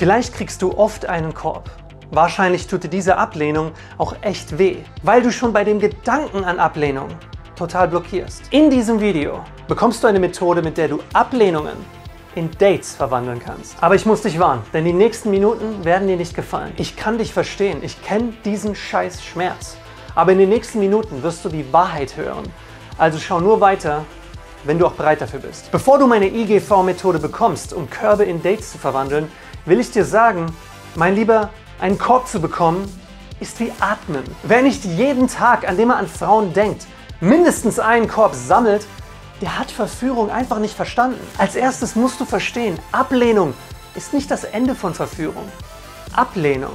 Vielleicht kriegst du oft einen Korb. Wahrscheinlich tut dir diese Ablehnung auch echt weh, weil du schon bei dem Gedanken an Ablehnung total blockierst. In diesem Video bekommst du eine Methode, mit der du Ablehnungen in Dates verwandeln kannst. Aber ich muss dich warnen, denn die nächsten Minuten werden dir nicht gefallen. Ich kann dich verstehen, ich kenne diesen scheiß Schmerz. Aber in den nächsten Minuten wirst du die Wahrheit hören. Also schau nur weiter, wenn du auch bereit dafür bist. Bevor du meine IGV-Methode bekommst, um Körbe in Dates zu verwandeln, will ich dir sagen, mein Lieber, einen Korb zu bekommen, ist wie Atmen. Wer nicht jeden Tag, an dem er an Frauen denkt, mindestens einen Korb sammelt, der hat Verführung einfach nicht verstanden. Als erstes musst du verstehen, Ablehnung ist nicht das Ende von Verführung. Ablehnung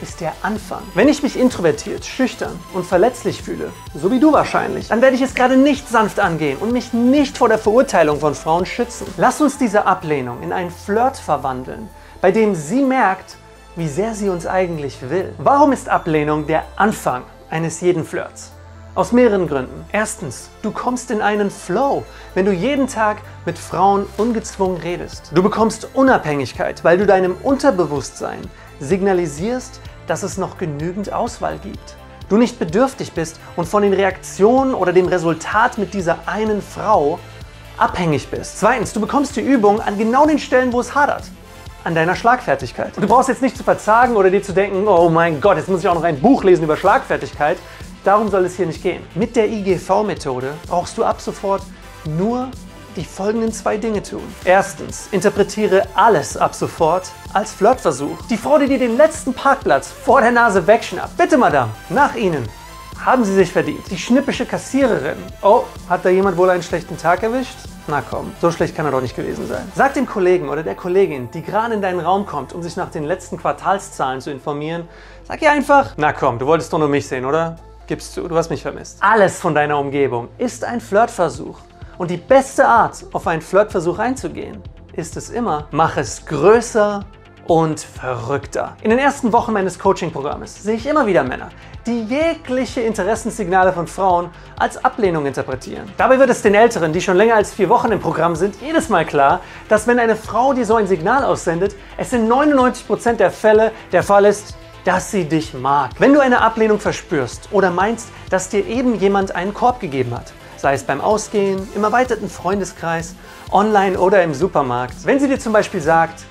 ist der Anfang. Wenn ich mich introvertiert, schüchtern und verletzlich fühle, so wie du wahrscheinlich, dann werde ich es gerade nicht sanft angehen und mich nicht vor der Verurteilung von Frauen schützen. Lass uns diese Ablehnung in einen Flirt verwandeln, bei dem sie merkt, wie sehr sie uns eigentlich will. Warum ist Ablehnung der Anfang eines jeden Flirts? Aus mehreren Gründen. Erstens, du kommst in einen Flow, wenn du jeden Tag mit Frauen ungezwungen redest. Du bekommst Unabhängigkeit, weil du deinem Unterbewusstsein signalisierst, dass es noch genügend Auswahl gibt. Du nicht bedürftig bist und von den Reaktionen oder dem Resultat mit dieser einen Frau abhängig bist. Zweitens, du bekommst die Übung an genau den Stellen, wo es hadert an deiner Schlagfertigkeit. Du brauchst jetzt nicht zu verzagen oder dir zu denken, oh mein Gott, jetzt muss ich auch noch ein Buch lesen über Schlagfertigkeit. Darum soll es hier nicht gehen. Mit der IGV-Methode brauchst du ab sofort nur die folgenden zwei Dinge tun. Erstens, interpretiere alles ab sofort als Flirtversuch. Die Frau, die dir den letzten Parkplatz vor der Nase wegschnappt. Bitte, Madame, nach Ihnen. Haben Sie sich verdient. Die schnippische Kassiererin. Oh, hat da jemand wohl einen schlechten Tag erwischt? Na komm, so schlecht kann er doch nicht gewesen sein. Sag dem Kollegen oder der Kollegin, die gerade in deinen Raum kommt, um sich nach den letzten Quartalszahlen zu informieren, sag ihr einfach, na komm, du wolltest doch nur mich sehen, oder? Gibst du, du hast mich vermisst. Alles von deiner Umgebung ist ein Flirtversuch. Und die beste Art, auf einen Flirtversuch einzugehen, ist es immer, mach es größer und verrückter. In den ersten Wochen meines Coaching-Programmes sehe ich immer wieder Männer, die jegliche Interessenssignale von Frauen als Ablehnung interpretieren. Dabei wird es den Älteren, die schon länger als vier Wochen im Programm sind, jedes Mal klar, dass wenn eine Frau dir so ein Signal aussendet, es in 99% der Fälle der Fall ist, dass sie dich mag. Wenn du eine Ablehnung verspürst oder meinst, dass dir eben jemand einen Korb gegeben hat, sei es beim Ausgehen, im erweiterten Freundeskreis, online oder im Supermarkt, wenn sie dir zum Beispiel sagt,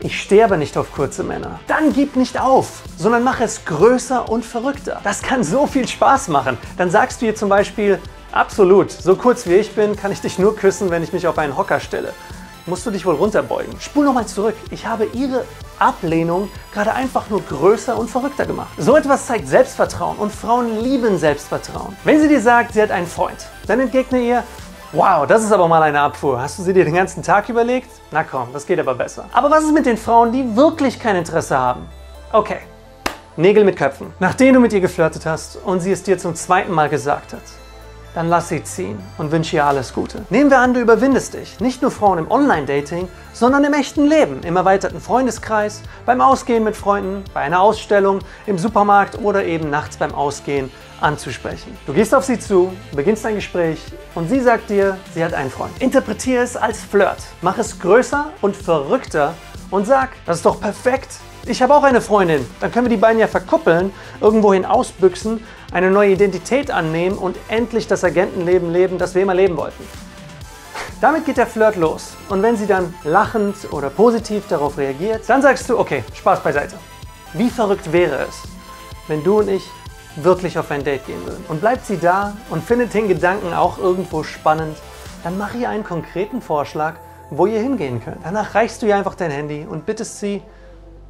ich sterbe nicht auf kurze Männer. Dann gib nicht auf, sondern mach es größer und verrückter. Das kann so viel Spaß machen. Dann sagst du ihr zum Beispiel, absolut, so kurz wie ich bin, kann ich dich nur küssen, wenn ich mich auf einen Hocker stelle. Musst du dich wohl runterbeugen. Spul nochmal zurück. Ich habe ihre Ablehnung gerade einfach nur größer und verrückter gemacht. So etwas zeigt Selbstvertrauen und Frauen lieben Selbstvertrauen. Wenn sie dir sagt, sie hat einen Freund, dann entgegne ihr, Wow, das ist aber mal eine Abfuhr. Hast du sie dir den ganzen Tag überlegt? Na komm, das geht aber besser. Aber was ist mit den Frauen, die wirklich kein Interesse haben? Okay, Nägel mit Köpfen. Nachdem du mit ihr geflirtet hast und sie es dir zum zweiten Mal gesagt hat, dann lass sie ziehen und wünsche ihr alles Gute. Nehmen wir an, du überwindest dich. Nicht nur Frauen im Online-Dating, sondern im echten Leben, im erweiterten Freundeskreis, beim Ausgehen mit Freunden, bei einer Ausstellung, im Supermarkt oder eben nachts beim Ausgehen anzusprechen. Du gehst auf sie zu, beginnst ein Gespräch und sie sagt dir, sie hat einen Freund. Interpretiere es als Flirt. Mach es größer und verrückter und sag, das ist doch perfekt. Ich habe auch eine Freundin. Dann können wir die beiden ja verkuppeln, irgendwohin ausbüchsen, eine neue Identität annehmen und endlich das Agentenleben leben, das wir immer leben wollten. Damit geht der Flirt los. Und wenn sie dann lachend oder positiv darauf reagiert, dann sagst du, okay, Spaß beiseite. Wie verrückt wäre es, wenn du und ich wirklich auf ein Date gehen würden? Und bleibt sie da und findet den Gedanken auch irgendwo spannend, dann mach ihr einen konkreten Vorschlag, wo ihr hingehen könnt. Danach reichst du ihr einfach dein Handy und bittest sie,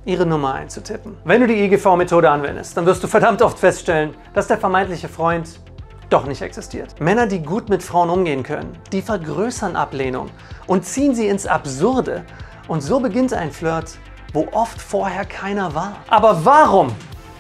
ihre Nummer einzutippen. Wenn du die IGV-Methode anwendest, dann wirst du verdammt oft feststellen, dass der vermeintliche Freund doch nicht existiert. Männer, die gut mit Frauen umgehen können, die vergrößern Ablehnung und ziehen sie ins Absurde. Und so beginnt ein Flirt, wo oft vorher keiner war. Aber warum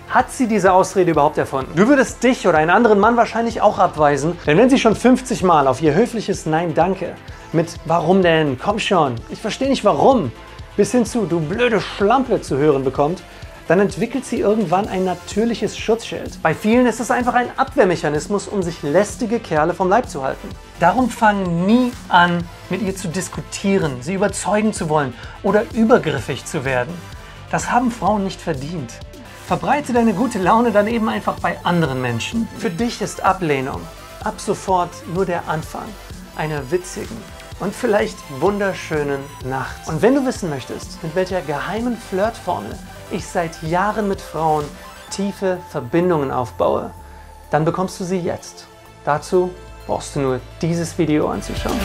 hat sie diese Ausrede überhaupt erfunden? Du würdest dich oder einen anderen Mann wahrscheinlich auch abweisen, denn wenn sie schon 50 Mal auf ihr höfliches Nein Danke mit Warum denn? Komm schon, ich verstehe nicht warum bis hin zu du blöde Schlampe zu hören bekommt, dann entwickelt sie irgendwann ein natürliches Schutzschild. Bei vielen ist es einfach ein Abwehrmechanismus, um sich lästige Kerle vom Leib zu halten. Darum fang nie an, mit ihr zu diskutieren, sie überzeugen zu wollen oder übergriffig zu werden. Das haben Frauen nicht verdient. Verbreite deine gute Laune dann eben einfach bei anderen Menschen. Für dich ist Ablehnung ab sofort nur der Anfang einer witzigen und vielleicht wunderschönen Nacht. Und wenn du wissen möchtest, mit welcher geheimen Flirtformel ich seit Jahren mit Frauen tiefe Verbindungen aufbaue, dann bekommst du sie jetzt. Dazu brauchst du nur dieses Video anzuschauen.